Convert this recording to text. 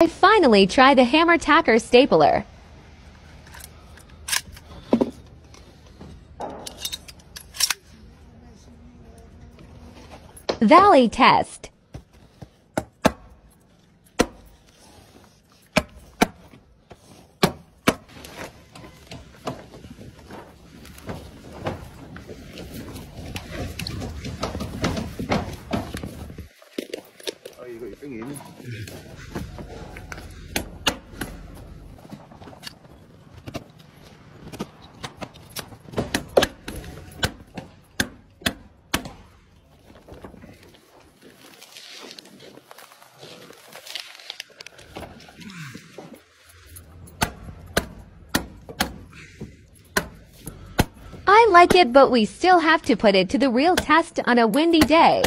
I finally try the hammer tacker stapler. Valley test. Oh, you got your in. I like it, but we still have to put it to the real test on a windy day.